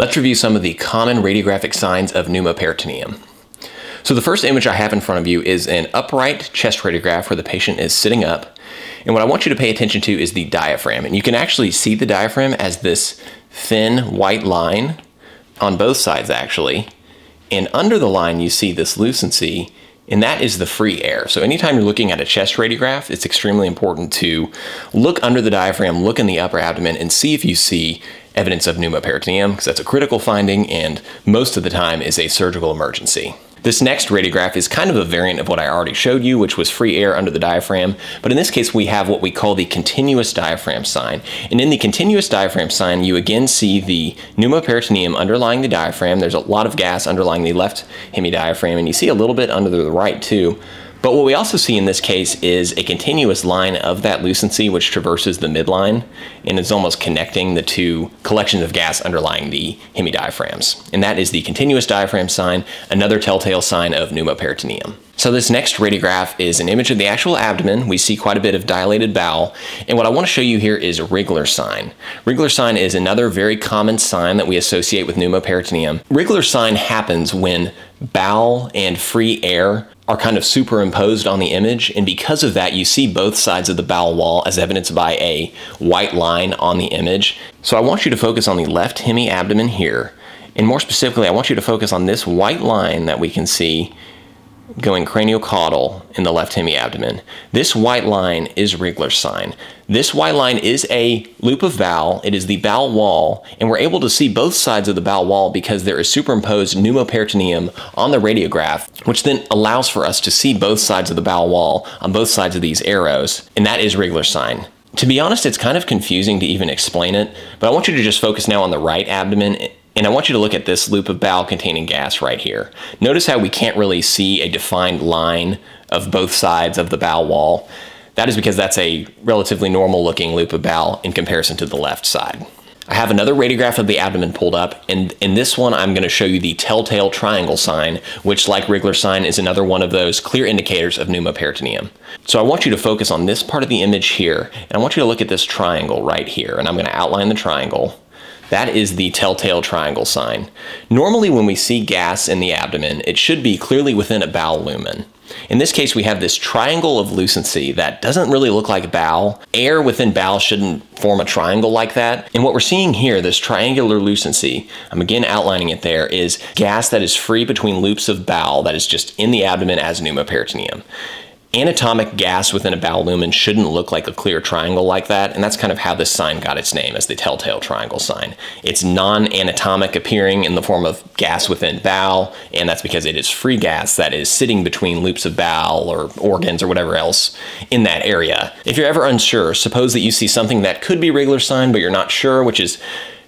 Let's review some of the common radiographic signs of pneumoperitoneum. So the first image I have in front of you is an upright chest radiograph where the patient is sitting up. And what I want you to pay attention to is the diaphragm. And you can actually see the diaphragm as this thin white line on both sides actually. And under the line you see this lucency and that is the free air. So anytime you're looking at a chest radiograph, it's extremely important to look under the diaphragm, look in the upper abdomen, and see if you see evidence of pneumoperitoneum, because that's a critical finding and most of the time is a surgical emergency. This next radiograph is kind of a variant of what I already showed you, which was free air under the diaphragm, but in this case we have what we call the continuous diaphragm sign. And in the continuous diaphragm sign, you again see the pneumoperitoneum underlying the diaphragm. There's a lot of gas underlying the left hemidiaphragm, and you see a little bit under the right too. But what we also see in this case is a continuous line of that lucency which traverses the midline and is almost connecting the two collections of gas underlying the hemidiaphragms. And that is the continuous diaphragm sign, another telltale sign of pneumoperitoneum. So this next radiograph is an image of the actual abdomen. We see quite a bit of dilated bowel. And what I want to show you here is Rigler sign. Rigler sign is another very common sign that we associate with pneumoperitoneum. Rigler sign happens when bowel and free air are kind of superimposed on the image, and because of that, you see both sides of the bowel wall as evidenced by a white line on the image. So I want you to focus on the left hemi-abdomen here, and more specifically, I want you to focus on this white line that we can see going craniocaudal in the left hemiabdomen. This white line is Rigler's sign. This white line is a loop of bowel. It is the bowel wall, and we're able to see both sides of the bowel wall because there is superimposed pneumoperitoneum on the radiograph, which then allows for us to see both sides of the bowel wall on both sides of these arrows, and that is Rigler's sign. To be honest, it's kind of confusing to even explain it, but I want you to just focus now on the right abdomen and I want you to look at this loop of bowel containing gas right here. Notice how we can't really see a defined line of both sides of the bowel wall. That is because that's a relatively normal looking loop of bowel in comparison to the left side. I have another radiograph of the abdomen pulled up, and in this one I'm going to show you the telltale triangle sign, which like Rigler sign is another one of those clear indicators of pneumoperitoneum. So I want you to focus on this part of the image here, and I want you to look at this triangle right here, and I'm going to outline the triangle. That is the telltale triangle sign. Normally when we see gas in the abdomen, it should be clearly within a bowel lumen. In this case, we have this triangle of lucency that doesn't really look like bowel. Air within bowel shouldn't form a triangle like that. And what we're seeing here, this triangular lucency, I'm again outlining it there, is gas that is free between loops of bowel that is just in the abdomen as pneumoperitoneum anatomic gas within a bowel lumen shouldn't look like a clear triangle like that, and that's kind of how this sign got its name as the telltale triangle sign. It's non-anatomic appearing in the form of gas within bowel, and that's because it is free gas that is sitting between loops of bowel or organs or whatever else in that area. If you're ever unsure, suppose that you see something that could be Rigler sign, but you're not sure, which is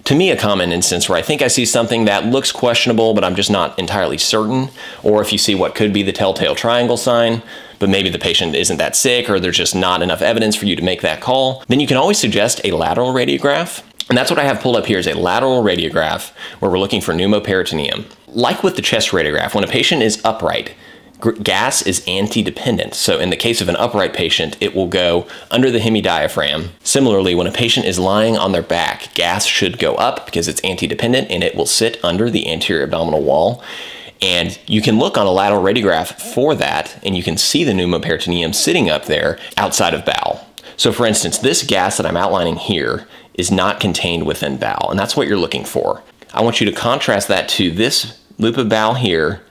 to me a common instance where I think I see something that looks questionable, but I'm just not entirely certain, or if you see what could be the telltale triangle sign, but maybe the patient isn't that sick or there's just not enough evidence for you to make that call, then you can always suggest a lateral radiograph. And that's what I have pulled up here is a lateral radiograph where we're looking for pneumoperitoneum. Like with the chest radiograph, when a patient is upright, gas is antidependent. So in the case of an upright patient, it will go under the hemidiaphragm. Similarly, when a patient is lying on their back, gas should go up because it's antidependent and it will sit under the anterior abdominal wall. And you can look on a lateral radiograph for that, and you can see the pneumoperitoneum sitting up there outside of bowel. So for instance, this gas that I'm outlining here is not contained within bowel, and that's what you're looking for. I want you to contrast that to this loop of bowel here,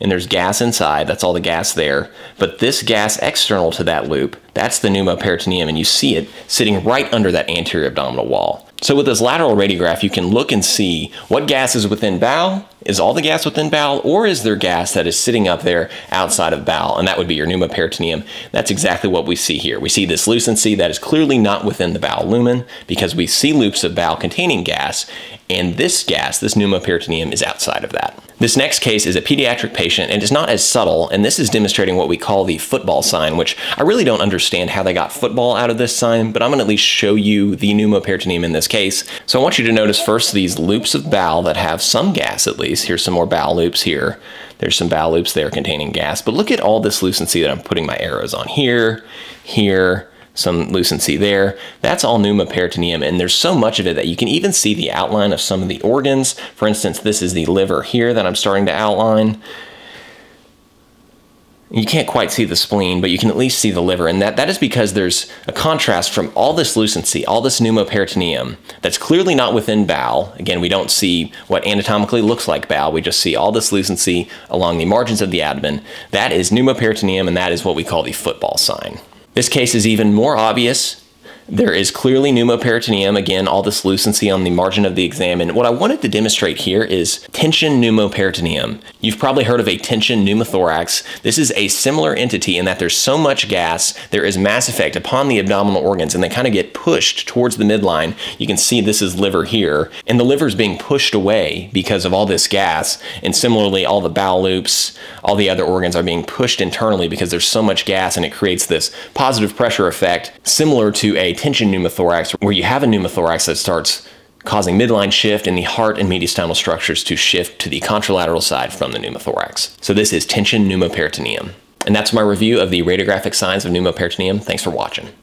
and there's gas inside, that's all the gas there. But this gas external to that loop, that's the pneumoperitoneum, and you see it sitting right under that anterior abdominal wall. So with this lateral radiograph, you can look and see what gas is within bowel, is all the gas within bowel, or is there gas that is sitting up there outside of bowel? And that would be your pneumoperitoneum. That's exactly what we see here. We see this lucency that is clearly not within the bowel lumen because we see loops of bowel containing gas, and this gas, this pneumoperitoneum, is outside of that. This next case is a pediatric patient and it's not as subtle, and this is demonstrating what we call the football sign, which I really don't understand how they got football out of this sign, but I'm gonna at least show you the pneumoperitoneum in this case. So I want you to notice first these loops of bowel that have some gas at least. Here's some more bowel loops here. There's some bowel loops there containing gas, but look at all this lucency that I'm putting my arrows on here, here, some lucency there. That's all pneumoperitoneum, and there's so much of it that you can even see the outline of some of the organs. For instance, this is the liver here that I'm starting to outline. You can't quite see the spleen, but you can at least see the liver. And that, that is because there's a contrast from all this lucency, all this pneumoperitoneum that's clearly not within bowel. Again, we don't see what anatomically looks like bowel. We just see all this lucency along the margins of the abdomen. That is pneumoperitoneum, and that is what we call the football sign. This case is even more obvious there is clearly pneumoperitoneum, again, all this lucency on the margin of the exam. And what I wanted to demonstrate here is tension pneumoperitoneum. You've probably heard of a tension pneumothorax. This is a similar entity in that there's so much gas, there is mass effect upon the abdominal organs, and they kind of get pushed towards the midline. You can see this is liver here, and the liver is being pushed away because of all this gas. And similarly, all the bowel loops, all the other organs are being pushed internally because there's so much gas, and it creates this positive pressure effect similar to a tension pneumothorax, where you have a pneumothorax that starts causing midline shift in the heart and mediastinal structures to shift to the contralateral side from the pneumothorax. So this is tension pneumoperitoneum. And that's my review of the radiographic signs of pneumoperitoneum. Thanks for watching.